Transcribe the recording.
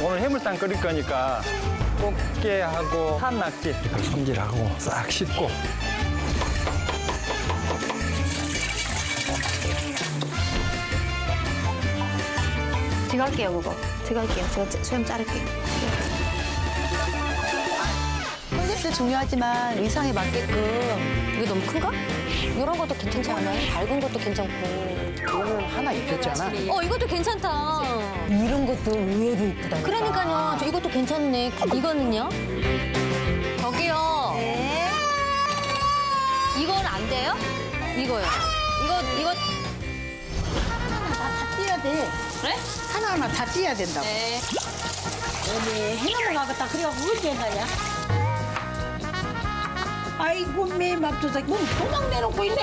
오늘 해물탕 끓일 거니까 꽃게하고 한낙지 이걸 손질하고 싹 씻고 제가 할게요, 그거. 제가 할게요. 제가 수염 자를게요. 컨셉도 중요하지만 의상에 맞게끔 이게 너무 큰가? 이런 것도 괜찮지 않아요? 밝은 것도 괜찮고. 오늘 하나 입혔잖아. 어, 이것도 괜찮다. 이런 것도 의외로 이쁘다. 그러니까요. 저 이것도 괜찮네. 이거는요? 저기요. 네. 이건 안 돼요? 이거요. 이거, 이거. 다 띄어야 돼. 그래? 하나하나 다 띄어야 된다고. 네. 어디 해넘어가겠다. 그래갖고 어디 가냐? 아이고 매 맙소사 몸 도망 내놓고 있네.